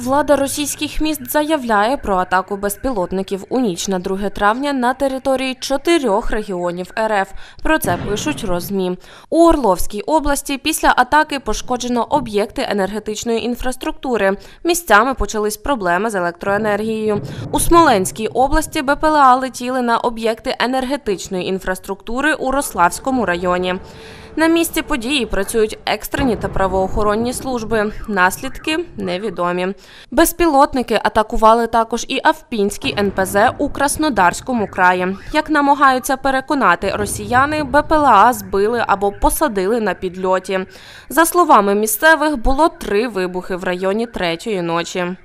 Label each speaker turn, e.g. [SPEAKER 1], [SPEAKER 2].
[SPEAKER 1] Влада російських міст заявляє про атаку безпілотників у ніч на 2 травня на території чотирьох регіонів РФ. Про це пишуть розмі. У Орловській області після атаки пошкоджено об'єкти енергетичної інфраструктури. Місцями почались проблеми з електроенергією. У Смоленській області БПЛА летіли на об'єкти енергетичної інфраструктури у Рославському районі. На місці події працюють екстрені та правоохоронні служби. Наслідки невідомі. Безпілотники атакували також і Авпінський НПЗ у Краснодарському краї. Як намагаються переконати росіяни, БПЛА збили або посадили на підльоті. За словами місцевих, було три вибухи в районі третьої ночі.